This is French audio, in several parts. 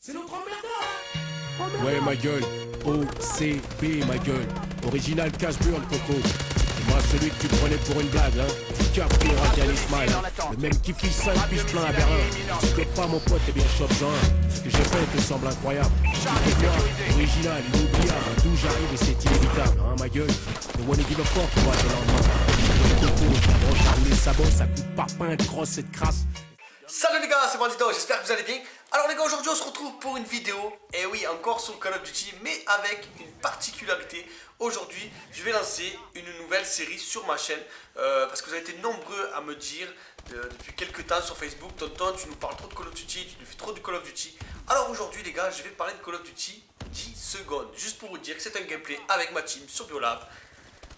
C'est notre emmerdeur Ouais, ma gueule. OCB, ma gueule. Original cash burn, Coco. C'est moi celui que tu prenais pour une blague, hein. Capri, Radial Ismail. Le même qui fiche 5 piges plein à Berlin. Tu peux pas, mon pote, t'es bien chop Ce que j'ai fait te semble incroyable. Moi, original, inoubliable. D'où j'arrive et c'est inévitable, hein, ma gueule. Le one give a fuck, moi, c'est lendemain. Coco, broche à les sabots, ça coûte pas pain, crosse cette crasse. Salut les gars, c'est Bandito, j'espère que vous allez bien. Alors les gars, aujourd'hui on se retrouve pour une vidéo, et oui, encore sur Call of Duty, mais avec une particularité. Aujourd'hui, je vais lancer une nouvelle série sur ma chaîne, euh, parce que vous avez été nombreux à me dire euh, depuis quelques temps sur Facebook, Tonton, tu nous parles trop de Call of Duty, tu nous fais trop de Call of Duty. Alors aujourd'hui les gars, je vais parler de Call of Duty 10 secondes, juste pour vous dire que c'est un gameplay avec ma team sur Biolab.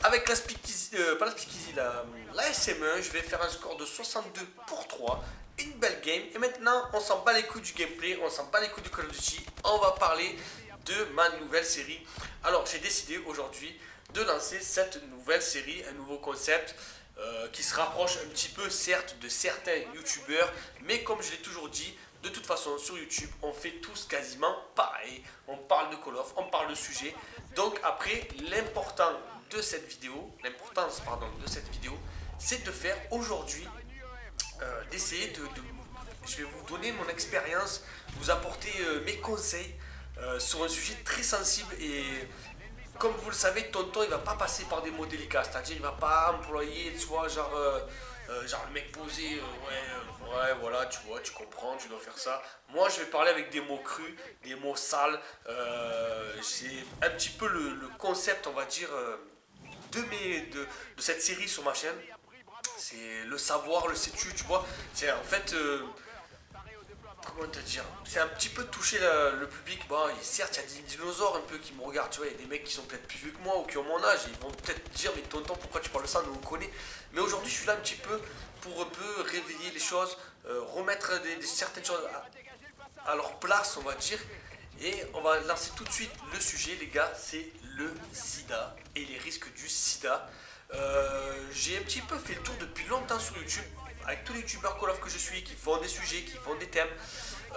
Avec la Speakeasy, euh, pas la Speakeasy, la, la SME, je vais faire un score de 62 pour 3 une belle game. Et maintenant, on s'en bat les coups du gameplay, on s'en bat les coups du Call of Duty. On va parler de ma nouvelle série. Alors, j'ai décidé aujourd'hui de lancer cette nouvelle série, un nouveau concept. Euh, qui se rapproche un petit peu certes de certains youtubeurs mais comme je l'ai toujours dit de toute façon sur youtube on fait tous quasiment pareil on parle de Call of, on parle de sujet donc après l'important de cette vidéo l'importance pardon de cette vidéo c'est de faire aujourd'hui euh, d'essayer de, Je vais vous donner mon expérience, vous apporter euh, mes conseils euh, sur un sujet très sensible et comme vous le savez, Tonton il va pas passer par des mots délicats, c'est-à-dire il va pas employer, tu vois, genre, genre le mec posé, ouais, ouais, voilà, tu vois, tu comprends, tu dois faire ça. Moi je vais parler avec des mots crus, des mots sales, c'est un petit peu le, concept, on va dire, de, cette série sur ma chaîne c'est le savoir, le sais-tu, tu vois. C'est en fait, euh, comment te dire, c'est un petit peu toucher le, public. Bon, certes, il y a des dinosaures un peu qui me regardent, tu vois, il y a des mecs qui sont peut-être plus vieux que moi ou qui ont mon âge, ils vont peut-être dire, mais tonton, pourquoi tu parles de ça, nous on connaît. Mais aujourd'hui, je suis là un petit peu pour un peu réveiller les choses, euh, remettre certaines choses à, à leur place, on va dire. Et on va lancer tout de suite le sujet, les gars, c'est le sida et les risques du sida. Euh, j'ai un petit peu fait le tour depuis longtemps sur YouTube avec tous les youtubeurs Call of que je suis qui font des sujets, qui font des thèmes.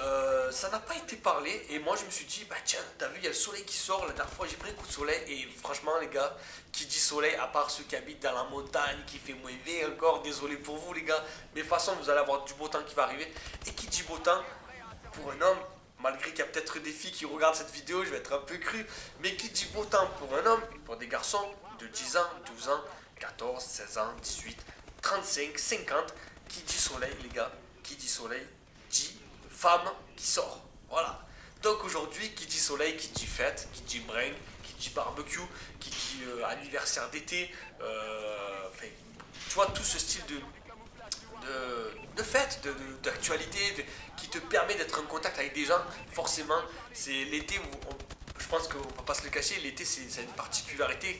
Euh, ça n'a pas été parlé et moi je me suis dit bah tiens t'as vu il y a le soleil qui sort la dernière fois j'ai pris un coup de soleil et franchement les gars qui dit soleil à part ceux qui habitent dans la montagne qui fait moins bien encore désolé pour vous les gars mais de toute façon vous allez avoir du beau temps qui va arriver et qui dit beau temps pour un homme malgré qu'il y a peut-être des filles qui regardent cette vidéo je vais être un peu cru mais qui dit beau temps pour un homme pour des garçons de 10 ans 12 ans 14, 16 ans, 18, 35, 50. Qui dit soleil, les gars Qui dit soleil dit femme qui sort. Voilà. Donc aujourd'hui, qui dit soleil, qui dit fête, qui dit bring, qui dit barbecue, qui dit euh, anniversaire d'été, euh, tu vois, tout ce style de, de, fête, d'actualité, qui te permet d'être en contact avec des gens, forcément, c'est l'été où on je pense qu'on ne peut pas se le cacher, l'été c'est une particularité,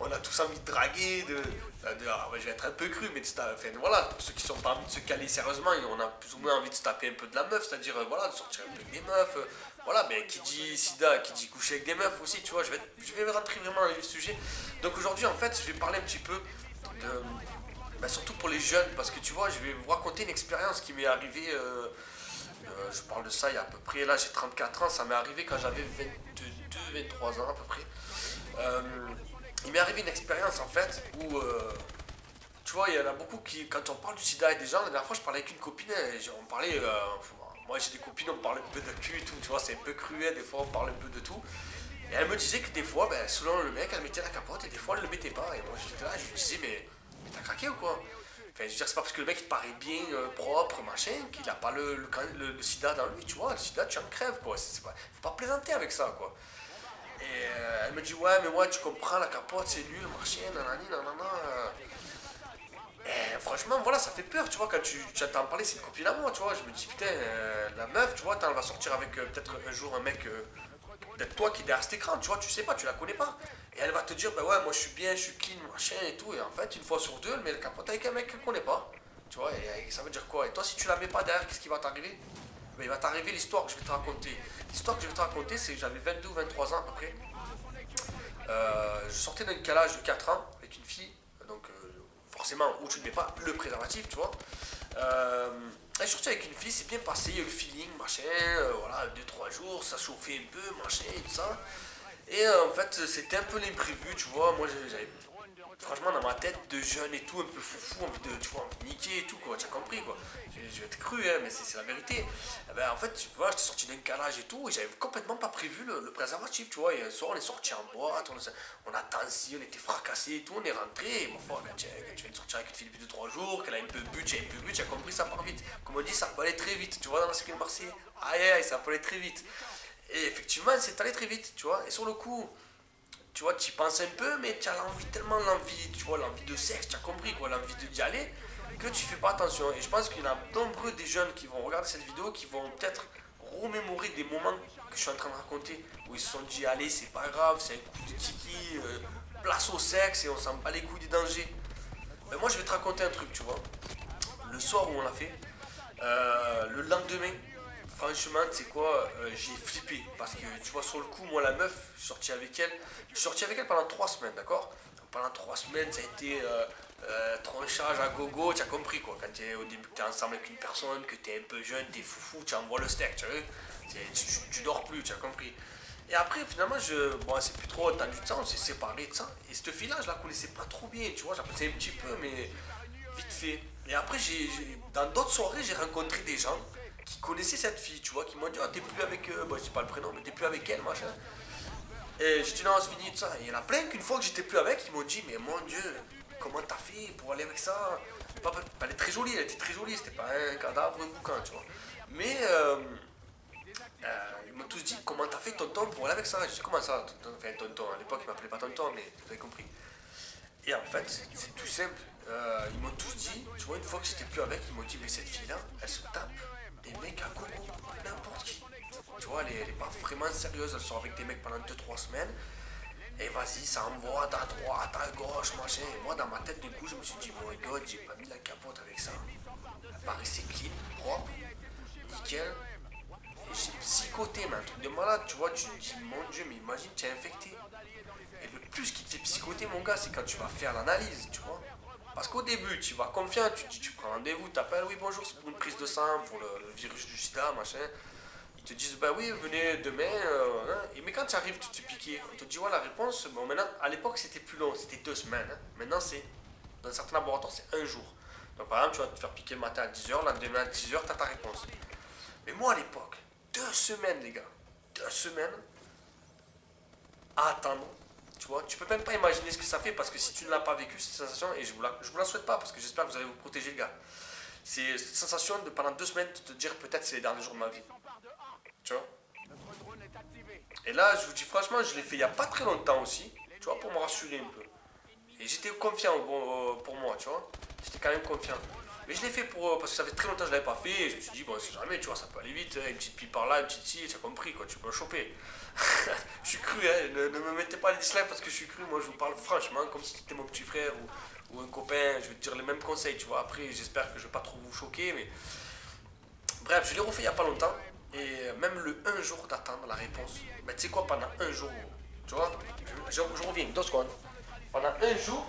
on a tous envie de draguer, de, ah, je vais être un peu cru, mais de, enfin, voilà, ceux qui sont pas envie de se caler sérieusement, on a plus ou moins envie de se taper un peu de la meuf, c'est-à-dire euh, voilà, de sortir un peu avec des meufs, euh, voilà, mais qui dit sida, qui dit coucher avec des meufs aussi, tu vois, je vais, je rentrer vraiment dans le sujet. Donc aujourd'hui en fait, je vais parler un petit peu de, bah, surtout pour les jeunes, parce que tu vois, je vais vous raconter une expérience qui m'est arrivée. Euh, euh, je parle de ça il y a à peu près, là j'ai 34 ans, ça m'est arrivé quand j'avais 22, 23 ans à peu près. Euh, il m'est arrivé une expérience en fait où, tu vois, il y en a beaucoup qui, quand on parle du sida et des gens, la dernière fois je parlais avec une copine, et on parlait, moi j'ai des copines, on parlait un peu de cul et tout, tu vois, c'est un peu cruel, des fois on parle un peu de tout. Et elle me disait que des fois, ben, selon le mec, elle mettait la capote et des fois elle le mettait pas. Et moi j'étais là, je lui disais, mais, mais t'as craqué ou quoi Enfin, je veux dire, c'est pas parce que le mec il paraît bien euh, propre, machin, qu'il a pas le, le, sida dans lui, tu vois. Le sida, tu en crèves, quoi. C'est pas, faut pas plaisanter avec ça, quoi. Et euh, elle me dit, ouais, mais moi, tu comprends, la capote, c'est nul, machin, nanani, nanana. Et franchement, voilà, ça fait peur, tu vois, quand tu, tu entends parler, c'est une copine à moi, tu vois. Je me dis, putain, euh, la meuf, tu vois, elle va sortir avec peut-être un jour un mec peut-être toi qui es derrière cet écran, tu vois, tu sais pas, tu la connais pas. Et elle va te dire, bah ouais, moi je suis bien, je suis clean, machin et tout. Et en fait, une fois sur deux, elle met le capote avec un mec qu'elle connaît pas. Tu vois, et, ça veut dire quoi? Et toi, si tu la mets pas derrière, qu'est-ce qui va t'arriver? Ben, Il va t'arriver l'histoire que je vais te raconter. L'histoire que je vais te raconter, c'est que j'avais 22 ou 23 ans à. Euh, je sortais d'un calage de 4 ans avec une fille, forcément où tu ne mets pas le préservatif, tu vois. Euh, suis sorti avec une fille, c'est bien passé, le feeling, machin, euh, voilà, 2-3 jours, ça chauffait un peu, machin, et tout ça. Et euh, en fait, c'était un peu l'imprévu, tu vois, moi j'avais franchement dans ma tête de jeune et tout, un peu foufou, envie de, tu vois, niquer et tout, quoi, tu as compris, quoi. Je, vais être cru, hein, mais c'est la vérité. Eh ben, en fait, tu vois, j'étais sorti d'un calage et tout, et j'avais complètement pas prévu le, préservatif, tu vois. Et un soir, on est sorti en boîte, on, a dansé, on était fracassés et tout, on est rentré. Et quand tu, viens de sortir avec une fille depuis 2-3 jours, qu'elle a un peu but, j'ai un peu but, j'ai compris, ça part vite. Comme on dit, ça peut aller très vite, tu vois, dans la série Marseille. Aïe, aïe, ça peut aller très vite. Et effectivement, c'est allé très vite, tu vois. Et sur le coup, tu vois, tu y penses un peu, mais tu as l'envie, tellement l'envie, tu vois, l'envie de sexe, tu as compris, quoi, l'envie d'y aller, que tu fais pas attention. Et je pense qu'il y en a nombreux des jeunes qui vont regarder cette vidéo, qui vont peut-être remémorer des moments que je suis en train de raconter, où ils se sont dit, allez, c'est pas grave, c'est un coup de kiki, euh, place au sexe, et on s'en bat les couilles des dangers. Mais moi, je vais te raconter un truc, tu vois. Le soir où on l'a fait, euh, le lendemain, franchement, tu sais quoi, euh, j'ai flippé. Parce que tu vois, sur le coup, moi, la meuf, je suis sorti avec elle. Je suis sorti avec elle pendant trois semaines, d'accord? Pendant trois semaines, ça a été euh, euh, tranchage à gogo, tu as compris quoi. Quand es, au début, tu es ensemble avec une personne, que tu es un peu jeune, tu es foufou, tu envoies le steak, tu vois. Tu, dors plus, tu as compris. Et après, finalement, je, bon, c'est plus trop tendu de ça, on s'est séparés de ça. Et cette fille-là, je la connaissais pas trop bien, tu vois, j'appréciais un petit peu, mais vite fait. Et après, dans d'autres soirées, j'ai rencontré des gens qui connaissaient cette fille, tu vois, qui m'ont dit, oh, t'es plus avec eux, bon, je dis pas le prénom, mais t'es plus avec elle, machin. Et j'ai dit, non, c'est fini, tout ça. Et il y en a plein qu'une fois que j'étais plus avec, ils m'ont dit, mais mon Dieu, comment t'as fait pour aller avec ça? Elle est très jolie, elle était très jolie, c'était pas un cadavre ou un bouquin, tu vois. Mais euh, euh, ils m'ont tous dit, comment t'as fait tonton pour aller avec ça? J'ai dit, comment ça, tonton? Enfin, tonton, à l'époque, ils m'appelaient pas tonton, mais vous avez compris. Et en fait, c'est tout simple. Euh, ils m'ont tous dit, tu vois, une fois que j'étais plus avec, ils m'ont dit, mais cette fille-là, elle se tape des mecs à Congo, n'importe qui. Tu vois, elle est, pas vraiment sérieuse, elle sort avec des mecs pendant 2-3 semaines. Et vas-y, ça envoie à droite, à gauche, machin. Et moi, dans ma tête, du coup, je me suis dit, my god, j'ai pas mis la capote avec ça. Elle paraissait clean, propre, nickel. Et j'ai psychoté, mais un truc de malade, tu vois. Tu te dis, mon dieu, mais imagine, tu es infecté. Et le plus qui te fait psychoter, mon gars, c'est quand tu vas faire l'analyse, tu vois. Parce qu'au début, tu vas confiant, tu tu prends rendez-vous, tu appelles, oui, bonjour, c'est pour une prise de sang, pour le, virus du sida, machin. Ils te disent, bah oui, venez demain. Euh, hein. Et mais quand tu arrives, tu te piques. On te dit, ouais, la réponse, bon, maintenant, à l'époque, c'était plus long, c'était deux semaines. Hein. Maintenant, c'est, dans certains laboratoires, c'est un jour. Donc, par exemple, tu vas te faire piquer le matin à 10h, le lendemain à 10h, tu as ta réponse. Mais moi, à l'époque, deux semaines, les gars, deux semaines à attendre tu vois, tu peux même pas imaginer ce que ça fait parce que si tu ne l'as pas vécu, cette sensation, et je vous la, je vous la souhaite pas parce que j'espère que vous allez vous protéger, le gars. C'est cette sensation de pendant deux semaines de te dire peut-être c'est les derniers jours de ma vie. Tu vois? Et là, je vous dis franchement, je l'ai fait il y a pas très longtemps aussi, tu vois, pour me rassurer un peu. Et j'étais confiant pour moi, tu vois. J'étais quand même confiant. Mais je l'ai fait pour, parce que ça fait très longtemps que je l'avais pas fait. Je me suis dit, bon, c'est jamais, tu vois, ça peut aller vite. Hein, une petite pipe par là, une petite ici, tu as compris, quoi, tu peux le choper. je suis cru, hein, ne, me mettez pas les dislikes parce que je suis cru. Moi, je vous parle franchement, comme si c'était mon petit frère ou, un copain. Je vais te dire les mêmes conseils, tu vois. Après, j'espère que je vais pas trop vous choquer, mais. Bref, je l'ai refait il y a pas longtemps. Et même le un jour d'attendre la réponse. Mais tu sais quoi, pendant un jour, tu vois, je, je reviens, deux secondes. Pendant un jour,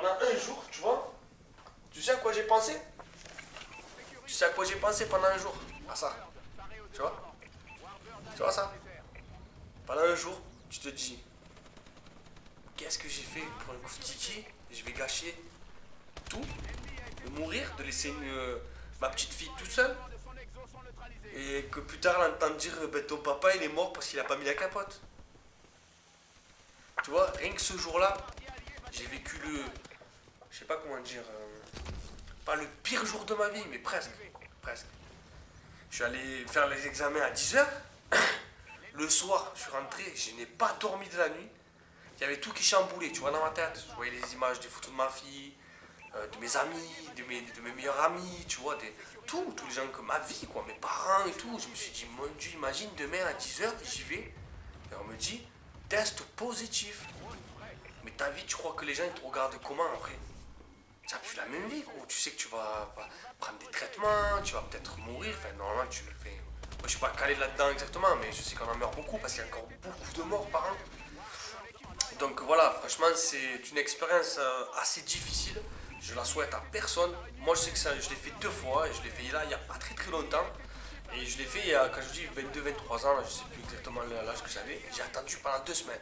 pendant un jour, tu vois, tu sais à quoi j'ai pensé? Tu sais à quoi j'ai pensé pendant un jour? À ça. Tu vois? Tu vois ça? Pendant un jour, tu te dis, qu'est-ce que j'ai fait pour un coup de kiki Je vais gâcher tout, de mourir, de laisser euh, ma petite fille toute seule. Et que plus tard, l'entendre dire, ben, ton papa, il est mort parce qu'il a pas mis la capote. Tu vois, rien que ce jour-là, j'ai vécu le, je sais pas comment dire, euh, pas le pire jour de ma vie, mais presque, presque. Je suis allé faire les examens à 10h. Le soir, je suis rentré, je n'ai pas dormi de la nuit. Il y avait tout qui chamboulait, tu vois, dans ma tête. Je voyais les images des photos de ma fille, euh, de mes amis, de mes, de mes meilleurs amis, tu vois, tout, tous les gens que ma vie, quoi, mes parents et tout. Je me suis dit, mon Dieu, imagine demain à 10h, j'y vais. Et on me dit, test positif. Mais ta vie, tu crois que les gens te regardent comment après? Ça plus la même vie, gros. Tu sais que tu vas prendre des traitements, tu vas peut-être mourir. Enfin, normalement, tu le fais. Moi, je suis pas calé là-dedans exactement, mais je sais qu'on en meurt beaucoup parce qu'il y a encore beaucoup de morts par an. Donc voilà, franchement, c'est une expérience euh, assez difficile. Je la souhaite à personne. Moi, je sais que ça, je l'ai fait deux fois je l'ai fait là il n'y a pas très très longtemps. Et je l'ai fait il y a, quand je dis 22-23 ans, je sais plus exactement l'âge que j'avais. J'ai attendu pendant deux semaines.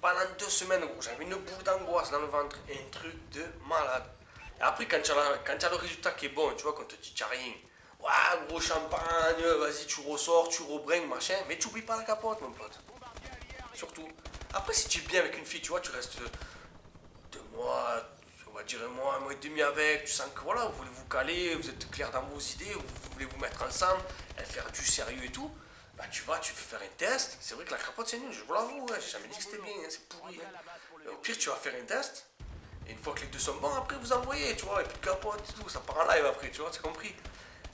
Pendant deux semaines, j'avais une boule d'angoisse dans le ventre un truc de malade. Et après, quand tu as, le résultat qui est bon, tu vois, qu'on te dit, tu rien. Ouais, gros champagne, vas-y, tu ressors, tu rebringues, machin. Mais tu oublies pas la capote, mon pote. Surtout. Après, si tu es bien avec une fille, tu vois, tu restes deux mois, on va dire un mois, un mois et demi avec, tu sens que voilà, vous voulez vous caler, vous êtes clair dans vos idées, vous voulez vous mettre ensemble, faire du sérieux et tout. Bah, tu vas, tu fais faire un test. C'est vrai que la capote, c'est nul, je vous l'avoue, j'ai jamais dit que c'était bien, hein, c'est pourri. Hein. Au pire, tu vas faire un test. Et une fois que les deux sont bons, après vous envoyez, tu vois, et puis capote et tout, ça part en live après, tu vois, c'est compris.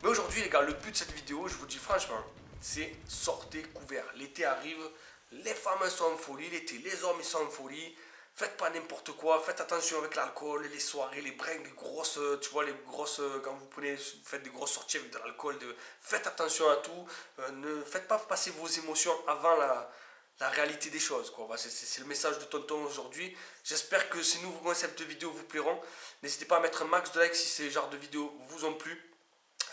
Mais aujourd'hui, les gars, le but de cette vidéo, je vous dis franchement, c'est sortez couvert. L'été arrive, les femmes sont en folie, l'été, les hommes ils sont en folie. Faites pas n'importe quoi, faites attention avec l'alcool, les soirées, les bringues, les grosses, tu vois, les grosses, quand vous prenez, faites des grosses sorties avec de l'alcool, de, faites attention à tout, euh, ne faites pas passer vos émotions avant la, la réalité des choses. C'est le message de Tonton aujourd'hui. J'espère que ces nouveaux concepts de vidéos vous plairont. N'hésitez pas à mettre un max de likes si ces genres de vidéos vous ont plu.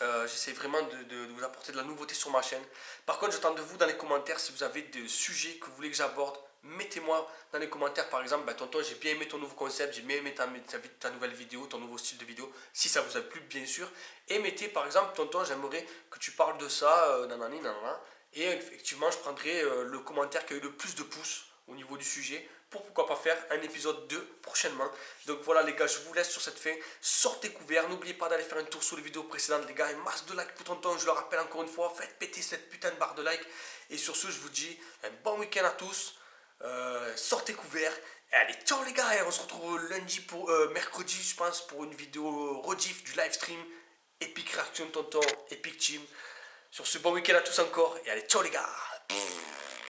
Euh, j'essaie vraiment de, vous apporter de la nouveauté sur ma chaîne. Par contre, j'attends de vous dans les commentaires si vous avez des sujets que vous voulez que j'aborde. Mettez-moi dans les commentaires, par exemple, bah, tonton, j'ai bien aimé ton nouveau concept, j'ai bien aimé ta, nouvelle vidéo, ton nouveau style de vidéo, si ça vous a plu, bien sûr. Et mettez, par exemple, tonton, j'aimerais que tu parles de ça, euh, nanani, nanana. Et effectivement, je prendrai euh, le commentaire qui a eu le plus de pouces au niveau du sujet pour pourquoi pas faire un épisode 2 prochainement. Donc voilà les gars, je vous laisse sur cette fin. Sortez couverts, n'oubliez pas d'aller faire un tour sur les vidéos précédentes les gars. Et masse de likes pour tonton, je le rappelle encore une fois, faites péter cette putain de barre de like. Et sur ce, je vous dis un bon week-end à tous. Euh, sortez couverts. Et allez, ciao les gars, et on se retrouve lundi pour euh, mercredi, je pense, pour une vidéo rediff du live stream. Epic Reaction Tonton, Epic Team. Sur ce bon week-end à tous encore. Et allez, ciao les gars.